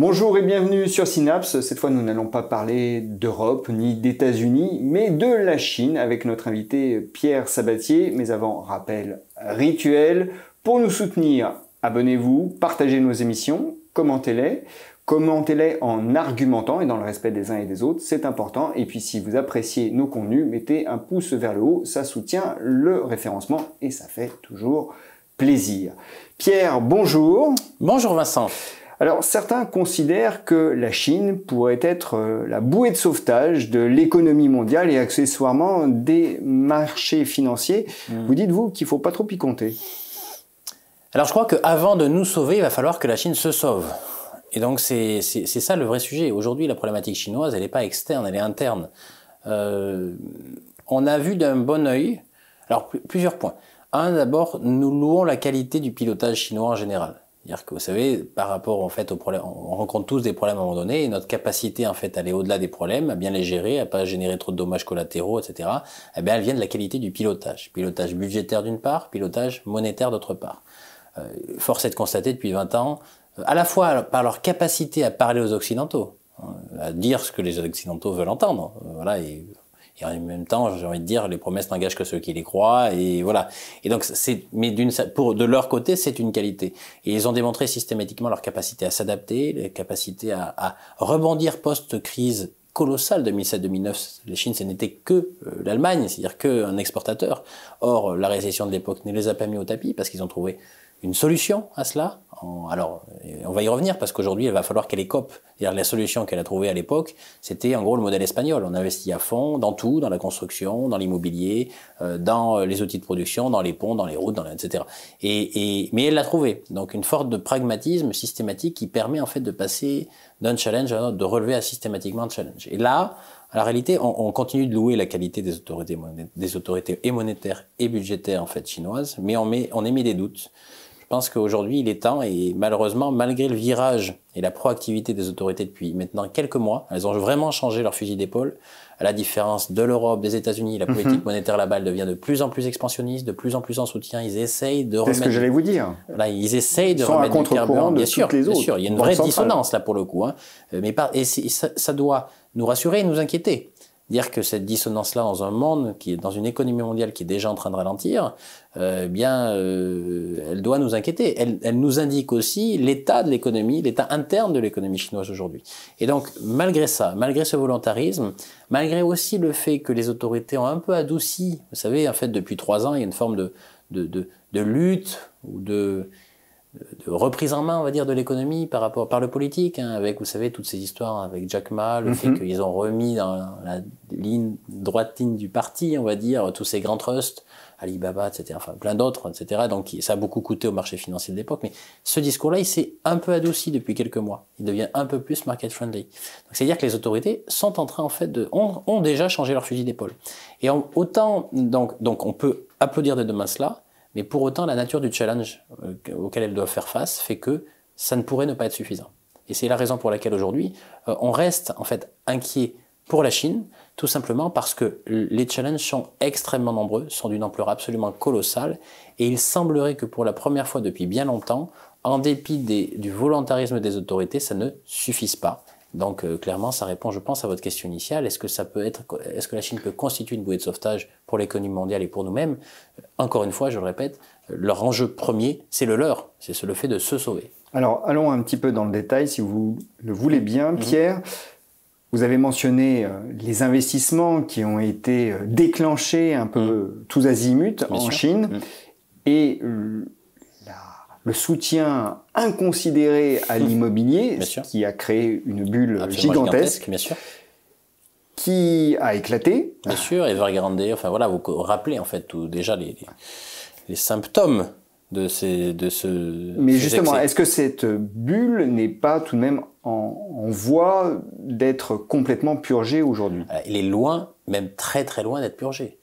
Bonjour et bienvenue sur Synapse. Cette fois, nous n'allons pas parler d'Europe ni d'États-Unis, mais de la Chine avec notre invité Pierre Sabatier. Mais avant, rappel rituel. Pour nous soutenir, abonnez-vous, partagez nos émissions, commentez-les. Commentez-les en argumentant et dans le respect des uns et des autres, c'est important. Et puis si vous appréciez nos contenus, mettez un pouce vers le haut, ça soutient le référencement et ça fait toujours plaisir. Pierre, bonjour. Bonjour Vincent. Alors certains considèrent que la Chine pourrait être euh, la bouée de sauvetage de l'économie mondiale et accessoirement des marchés financiers. Hmm. Vous dites-vous qu'il ne faut pas trop y compter? Alors je crois qu'avant de nous sauver, il va falloir que la Chine se sauve. Et donc c'est ça le vrai sujet. Aujourd'hui, la problématique chinoise, elle n'est pas externe, elle est interne. Euh, on a vu d'un bon œil, alors plusieurs points. Un, d'abord, nous louons la qualité du pilotage chinois en général. C'est-à-dire que vous savez, par rapport en fait aux problèmes, on rencontre tous des problèmes à un moment donné, et notre capacité en fait à aller au-delà des problèmes, à bien les gérer, à pas générer trop de dommages collatéraux, etc. Eh bien, elle vient de la qualité du pilotage. Pilotage budgétaire d'une part, pilotage monétaire d'autre part. Euh, force est de constater depuis 20 ans, euh, à la fois par leur capacité à parler aux occidentaux, hein, à dire ce que les occidentaux veulent entendre, euh, voilà, et et en même temps, j'ai envie de dire, les promesses n'engagent que ceux qui les croient. Et voilà. Et donc, c'est, mais d'une, pour, de leur côté, c'est une qualité. Et ils ont démontré systématiquement leur capacité à s'adapter, leur capacité à, rebondir post-crise colossale 2007-2009. La Chine, ce n'était que euh, l'Allemagne, c'est-à-dire qu'un exportateur. Or, la récession de l'époque ne les a pas mis au tapis parce qu'ils ont trouvé une solution à cela. Alors, on va y revenir parce qu'aujourd'hui, il va falloir qu'elle écope. La solution qu'elle a trouvée à l'époque, c'était en gros le modèle espagnol. On investit à fond dans tout, dans la construction, dans l'immobilier, euh, dans les outils de production, dans les ponts, dans les routes, dans etc. Et, mais elle l'a trouvé. Donc une forme de pragmatisme systématique qui permet en fait de passer d'un challenge à un autre, de relever à systématiquement un challenge. Et là, la réalité, on, on, continue de louer la qualité des autorités, des autorités et monétaires et budgétaires en fait chinoises, mais on, met, on émet des doutes pense qu'aujourd'hui, il est temps, et malheureusement, malgré le virage et la proactivité des autorités depuis maintenant quelques mois, elles ont vraiment changé leur fusil d'épaule. À la différence de l'Europe, des États-Unis, la politique mhm. monétaire là-bas, elle devient de plus en plus expansionniste, de plus en plus en soutien. Ils essayent de remettre. C'est ce que j'allais vous dire. Là, ils essayent de remettre du carburant. Bien sûr, les autres. bien sûr. Il y a une vraie dissonance là pour le coup. Hein. Euh, mais pas, et ça, ça doit nous rassurer et nous inquiéter dire que cette dissonance-là dans un monde qui est dans une économie mondiale qui est déjà en train de ralentir, euh, eh bien, euh, elle doit nous inquiéter. Elle, elle nous indique aussi l'état de l'économie, l'état interne de l'économie chinoise aujourd'hui. Et donc, malgré ça, malgré ce volontarisme, malgré aussi le fait que les autorités ont un peu adouci, vous savez, en fait, depuis trois ans, il y a une forme de, de, de, de lutte ou de de reprise en main, on va dire, de l'économie par rapport par le politique, hein, avec, vous savez, toutes ces histoires avec Jack Ma, le fait mhm. qu'ils ont remis dans la ligne droite ligne du parti, on va dire, tous ces grands trusts, Alibaba, etc., enfin plein d'autres, etc. Donc ça a beaucoup coûté au marché financier de l'époque, mais ce discours-là, il s'est un peu adouci depuis quelques mois. Il devient un peu plus market friendly. Donc c'est-à-dire que les autorités sont en train, en fait, de ont, ont déjà changé leur fusil d'épaule. Et autant donc donc on peut applaudir de demain cela mais pour autant, la nature du challenge euh, auquel elles doivent faire face fait que ça ne pourrait ne pas être suffisant. Et c'est la raison pour laquelle aujourd'hui, euh, on reste en fait inquiet pour la Chine, tout simplement parce que les challenges sont extrêmement nombreux, sont d'une ampleur absolument colossale, et il semblerait que pour la première fois depuis bien longtemps, en dépit du volontarisme des autorités, ça ne suffise pas. Donc euh, clairement, ça répond, je pense, à votre question initiale. Est-ce que ça peut être, est-ce que la Chine peut constituer une bouée de sauvetage pour l'économie mondiale et pour nous-mêmes? Encore une fois, je le répète, leur enjeu premier, c'est le leur, c'est le fait de se sauver. Alors allons un petit peu dans le détail, si vous le voulez bien, mhm. Pierre. Vous avez mentionné euh, les investissements qui ont été euh, déclenchés un peu mhm. tous azimuts en Chine mhm. et le soutien inconsidéré à l'immobilier, qui a créé une bulle gigantesque, bien sûr. qui a éclaté. Bien sûr, Evergrande, enfin voilà, vous rappelez en fait tout, déjà les, les, symptômes de, ces, de ce... Mais justement, est-ce que cette bulle n'est pas tout de même en, en voie d'être complètement purgée aujourd'hui? Elle est loin, même très très loin d'être purgée.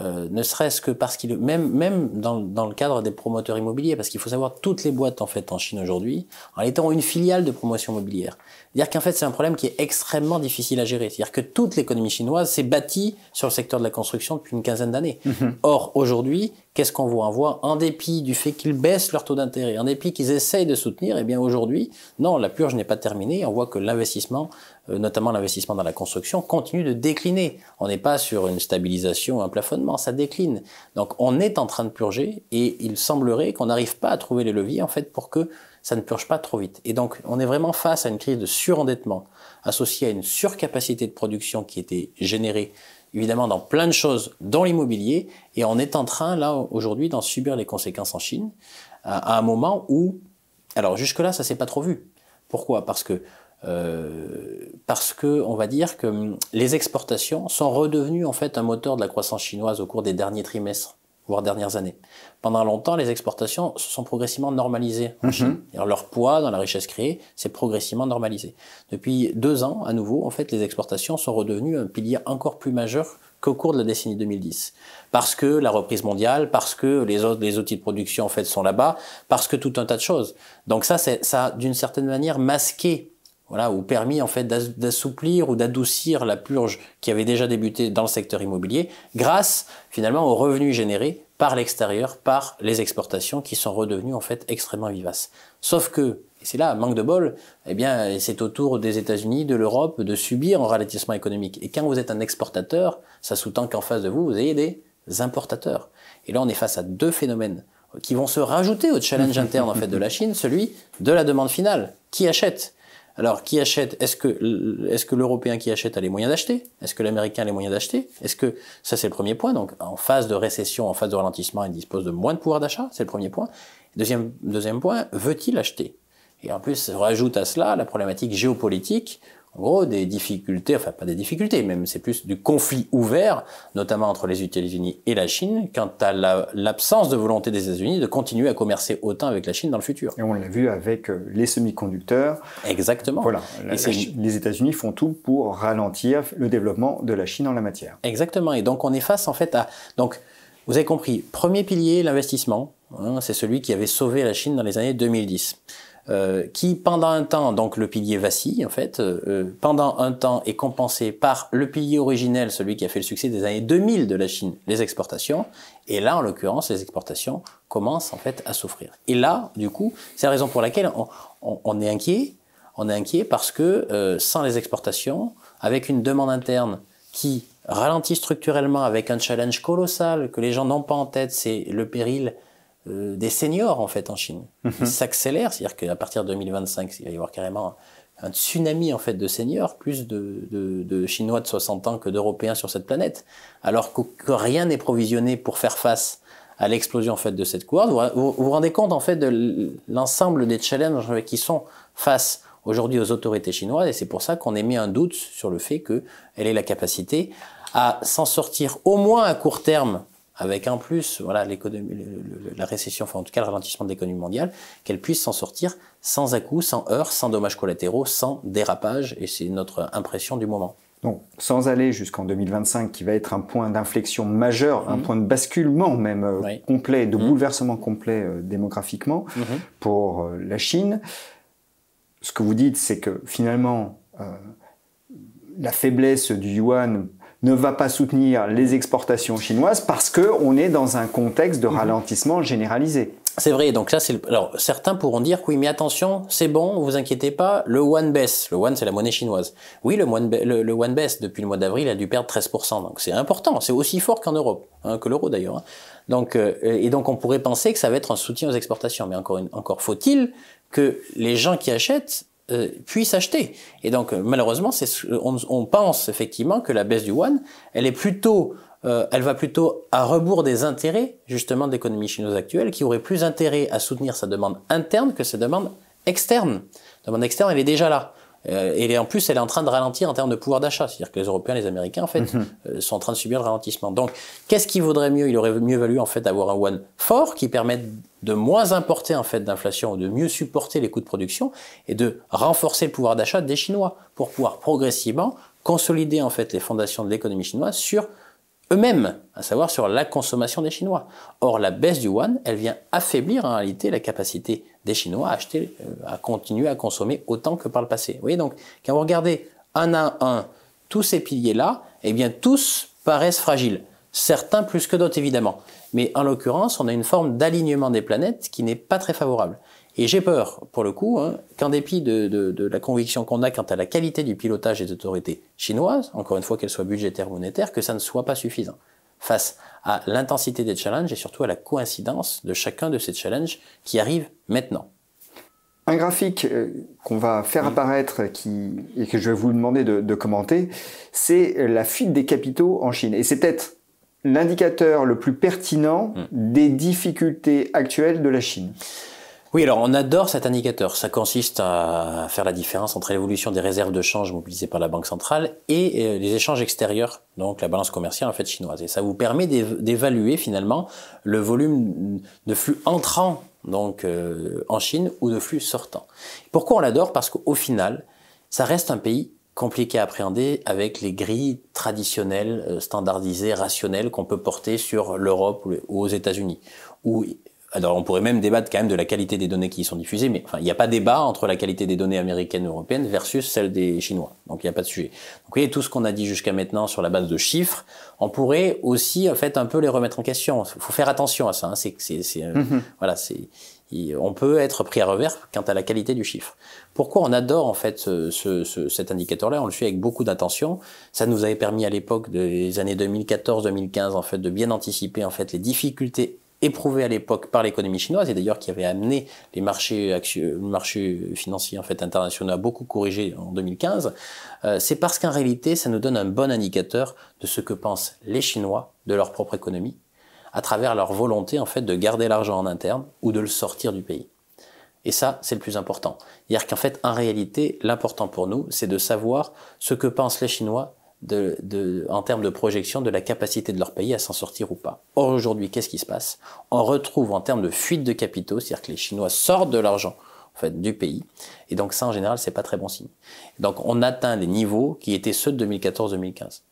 Euh, ne serait-ce que parce qu'il même même dans, dans, le cadre des promoteurs immobiliers, parce qu'il faut savoir toutes les boîtes en fait en Chine aujourd'hui, en étant une filiale de promotion immobilière. C'est-à-dire qu'en fait c'est un problème qui est extrêmement difficile à gérer. C'est-à-dire que toute l'économie chinoise s'est bâtie sur le secteur de la construction depuis une quinzaine d'années. Mhm. Or aujourd'hui, qu'est-ce qu'on voit? On voit en dépit du fait qu'ils baissent leur taux d'intérêt, en dépit qu'ils essayent de soutenir, et eh bien aujourd'hui, non, la purge n'est pas terminée. On voit que l'investissement notamment l'investissement dans la construction, continue de décliner. On n'est pas sur une stabilisation, un plafonnement, ça décline. Donc on est en train de purger et il semblerait qu'on n'arrive pas à trouver les leviers en fait pour que ça ne purge pas trop vite. Et donc on est vraiment face à une crise de surendettement associée à une surcapacité de production qui était générée évidemment dans plein de choses, dans l'immobilier, et on est en train là aujourd'hui d'en subir les conséquences en Chine à, un moment où, alors jusque-là ça s'est pas trop vu. Pourquoi? Parce que euh, parce que on va dire que hum, les exportations sont redevenues en fait un moteur de la croissance chinoise au cours des derniers trimestres voire dernières années. Pendant longtemps, les exportations se sont progressivement normalisées en mhm. Chine. Leur poids dans la richesse créée s'est progressivement normalisé. Depuis deux ans, à nouveau, en fait, les exportations sont redevenues un pilier encore plus majeur qu'au cours de la décennie 2010. Parce que la reprise mondiale, parce que les, autres, les outils de production en fait sont là-bas, parce que tout un tas de choses. Donc ça, ça a d'une certaine manière masqué voilà, ou permis en fait d'assouplir ou d'adoucir la purge qui avait déjà débuté dans le secteur immobilier, grâce finalement aux revenus générés par l'extérieur, par les exportations qui sont redevenues en fait extrêmement vivaces. Sauf que, et c'est là, manque de bol, eh bien, c'est au tour des États-Unis, de l'Europe, de subir un ralentissement économique. Et quand vous êtes un exportateur, ça sous-tend qu'en face de vous, vous ayez des importateurs. Et là, on est face à deux phénomènes qui vont se rajouter au challenge interne en fait de la Chine, celui de la demande finale. Qui achète? Alors, qui achète Est-ce que est-ce que l'Européen qui achète a les moyens d'acheter? Est-ce que l'Américain a les moyens d'acheter? Est-ce que ça c'est le premier point. Donc, en phase de récession, en phase de ralentissement, il dispose de moins de pouvoir d'achat, c'est le premier point. Deuxième deuxième point, veut-il acheter? Et en plus, rajoute à cela la problématique géopolitique en gros, des difficultés, enfin pas des difficultés, même c'est plus du conflit ouvert, notamment entre les États-Unis et la Chine, quant à l'absence de volonté des États-Unis de continuer à commercer autant avec la Chine dans le futur. Et on l'a vu avec euh, les semi-conducteurs. Exactement. Voilà. les États-Unis font tout pour ralentir le développement de la Chine en la matière. Exactement. Et donc on est face en fait à donc vous avez compris, premier pilier, l'investissement. Hein, c'est celui qui avait sauvé la Chine dans les années 2010. Euh, qui pendant un temps, donc le pilier vacille en fait, euh, euh, pendant un temps est compensé par le pilier originel, celui qui a fait le succès des années 2000 de la Chine, les exportations, et là en l'occurrence les exportations commencent en fait à souffrir. Et là, du coup, c'est la raison pour laquelle on, est inquiet, on est inquiet parce que sans les exportations, avec une demande interne qui ralentit structurellement, avec un challenge colossal que les gens n'ont pas en tête, c'est le péril euh, des seniors en fait en Chine. Mhm. Ils s'accélèrent, c'est-à-dire qu'à partir de 2025, il va y avoir carrément un tsunami en fait de seniors, plus de, de, de Chinois de 60 ans que d'Européens sur cette planète, alors que, rien n'est provisionné pour faire face à l'explosion en fait de cette cohorte. Vous, vous rendez compte en fait de l'ensemble des challenges qui sont face aujourd'hui aux autorités chinoises, et c'est pour ça qu'on émet un doute sur le fait qu'elle ait la capacité à s'en sortir au moins à court terme avec en plus voilà l'économie, la récession, enfin en tout cas le ralentissement de l'économie mondiale, qu'elle puisse s'en sortir sans à-coups, sans heurts, sans dommages collatéraux, sans dérapage, et c'est notre impression du moment. Donc, sans aller jusqu'en 2025, qui va être un point d'inflexion majeur, un mhm. point de basculement même euh, complet, de mhm. bouleversement complet euh, démographiquement mhm. pour euh, la Chine, ce que vous dites, c'est que finalement, la faiblesse du yuan ne va pas soutenir les exportations chinoises parce que on est dans un contexte de mhm. ralentissement généralisé. C'est vrai, donc ça c'est alors certains pourront dire oui mais attention, c'est bon, vous inquiétez pas, le yuan baisse, le yuan c'est la monnaie chinoise. Oui, le yuan, le, yuan baisse depuis le mois d'avril, il a dû perdre 13%, donc c'est important, c'est aussi fort qu'en Europe, hein, que l'euro d'ailleurs. Hein. Donc euh, et donc on pourrait penser que ça va être un soutien aux exportations, mais encore encore faut-il que les gens qui achètent euh, puissent acheter. Et donc euh, malheureusement, on, on, pense effectivement que la baisse du yuan, elle est plutôt, euh, elle va plutôt à rebours des intérêts justement de l'économie chinoise actuelle, qui aurait plus intérêt à soutenir sa demande interne que sa demande externe. La demande externe, elle est déjà là. Euh, et en plus, elle est en train de ralentir en termes de pouvoir d'achat. C'est-à-dire que les Européens, les Américains, en fait, mhm. euh, sont en train de subir le ralentissement. Donc, qu'est-ce qui vaudrait mieux? Il aurait mieux valu, en fait, d'avoir un one fort qui permette de moins importer, en fait, d'inflation, ou de mieux supporter les coûts de production et de renforcer le pouvoir d'achat des Chinois pour pouvoir progressivement consolider, en fait, les fondations de l'économie chinoise sur eux-mêmes, à savoir sur la consommation des Chinois. Or, la baisse du yuan, elle vient affaiblir en réalité la capacité des Chinois à acheter, euh, à continuer à consommer autant que par le passé. Vous voyez donc, quand vous regardez un à un tous ces piliers-là, eh bien tous paraissent fragiles. Certains plus que d'autres évidemment. Mais en l'occurrence, on a une forme d'alignement des planètes qui n'est pas très favorable. Et j'ai peur, pour le coup, hein, qu'en dépit de, de, la conviction qu'on a quant à la qualité du pilotage des autorités chinoises, encore une fois qu'elles soient budgétaires ou monétaires, que ça ne soit pas suffisant face à l'intensité des challenges et surtout à la coïncidence de chacun de ces challenges qui arrivent maintenant. Un graphique euh, qu'on va faire apparaître qui, et que je vais vous demander de, de commenter, c'est la fuite des capitaux en Chine. Et c'est peut-être l'indicateur le plus pertinent mm. des difficultés actuelles de la Chine. Oui, alors on adore cet indicateur. Ça consiste à faire la différence entre l'évolution des réserves de change mobilisées par la Banque centrale et euh, les échanges extérieurs, donc la balance commerciale en fait chinoise. Et ça vous permet d'évaluer finalement le volume de flux entrant donc euh, en Chine ou de flux sortant. Pourquoi on l'adore? Parce qu'au final, ça reste un pays compliqué à appréhender avec les grilles traditionnelles, euh, standardisées, rationnelles qu'on peut porter sur l'Europe ou aux États-Unis, alors on pourrait même débattre quand même de la qualité des données qui y sont diffusées, mais enfin, il n'y a pas débat entre la qualité des données américaines et européennes versus celle des Chinois. Donc il n'y a pas de sujet. Donc vous voyez, tout ce qu'on a dit jusqu'à maintenant sur la base de chiffres, on pourrait aussi en fait un peu les remettre en question. Il faut faire attention à ça. Hein. C'est, c'est, c'est, euh, mm-hmm. voilà, c'est, on peut être pris à revers quant à la qualité du chiffre. Pourquoi on adore en fait ce, ce, cet indicateur-là? On le suit avec beaucoup d'attention. Ça nous avait permis à l'époque des années 2014-2015 en fait de bien anticiper en fait les difficultés éprouvé à l'époque par l'économie chinoise et d'ailleurs qui avait amené les marchés, financiers internationaux à beaucoup corriger en 2015, euh, c'est parce qu'en réalité ça nous donne un bon indicateur de ce que pensent les Chinois de leur propre économie à travers leur volonté en fait de garder l'argent en interne ou de le sortir du pays. Et ça, c'est le plus important. C'est-à-dire qu'en fait, en réalité, l'important pour nous, c'est de savoir ce que pensent les Chinois de, de, en termes de projection de la capacité de leur pays à s'en sortir ou pas. Or aujourd'hui, qu'est-ce qui se passe? On retrouve en termes de fuite de capitaux, c'est-à-dire que les Chinois sortent de l'argent en fait du pays, et donc ça en général c'est pas très bon signe. Donc on atteint des niveaux qui étaient ceux de 2014-2015.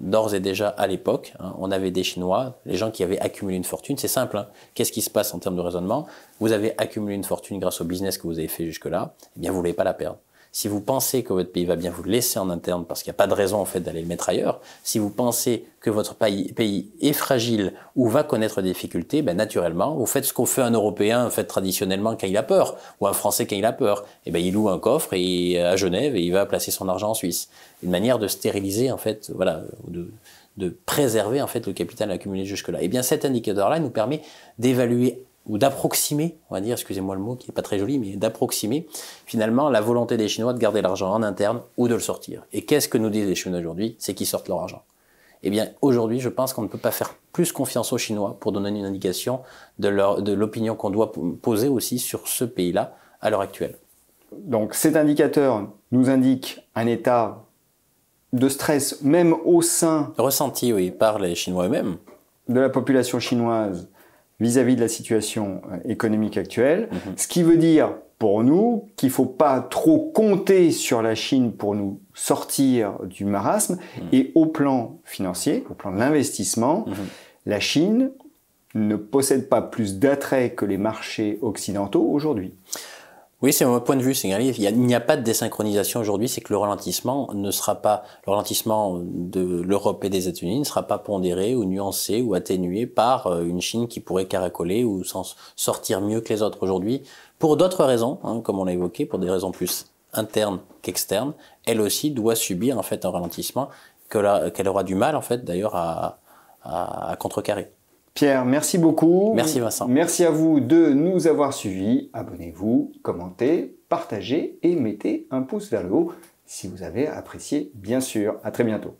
D'ores et déjà à l'époque, hein, on avait des Chinois, les gens qui avaient accumulé une fortune. C'est simple. Hein. Qu'est-ce qui se passe en termes de raisonnement? Vous avez accumulé une fortune grâce au business que vous avez fait jusque-là. Eh bien, vous voulez pas la perdre. Si vous pensez que votre pays va bien, vous le laissez en interne parce qu'il n'y a pas de raison en fait d'aller le mettre ailleurs. Si vous pensez que votre pays, est fragile ou va connaître des difficultés, ben naturellement, vous faites ce qu'on fait un Européen en fait traditionnellement quand il a peur, ou un Français quand il a peur. Et eh ben il loue un coffre et à Genève et il va placer son argent en Suisse. Une manière de stériliser en fait, voilà, de, de préserver en fait le capital accumulé jusque-là. Et eh bien cet indicateur-là nous permet d'évaluer ou d'approximer, on va dire, excusez-moi le mot qui est pas très joli, mais d'approximer finalement la volonté des Chinois de garder l'argent en interne ou de le sortir. Et qu'est-ce que nous disent les Chinois aujourd'hui? C'est qu'ils sortent leur argent. Eh bien, aujourd'hui, je pense qu'on ne peut pas faire plus confiance aux Chinois pour donner une indication de l'opinion de qu'on doit poser aussi sur ce pays-là à l'heure actuelle. Donc cet indicateur nous indique un état de stress même au sein... Ressenti, oui, par les Chinois eux-mêmes. De la population chinoise vis-à-vis de la situation euh, économique actuelle, mhm. ce qui veut dire pour nous qu'il faut pas trop compter sur la Chine pour nous sortir du marasme mhm. et au plan financier, au plan de l'investissement, mhm. la Chine ne possède pas plus d'attrait que les marchés occidentaux aujourd'hui. Oui, c'est mon point de vue. Il n'y a, pas de désynchronisation aujourd'hui. C'est que le ralentissement ne sera pas, le ralentissement de l'Europe et des États-Unis ne sera pas pondéré ou nuancé ou atténué par euh, une Chine qui pourrait caracoler ou s'en sortir mieux que les autres aujourd'hui. Pour d'autres raisons, hein, comme on l'a évoqué, pour des raisons plus internes qu'externes, elle aussi doit subir en fait un ralentissement qu'elle aura du mal en fait d'ailleurs à contrecarrer. Pierre, merci beaucoup. Merci Vincent. Merci à vous de nous avoir suivis. Abonnez-vous, commentez, partagez et mettez un pouce vers le haut si vous avez apprécié, bien sûr. À très bientôt.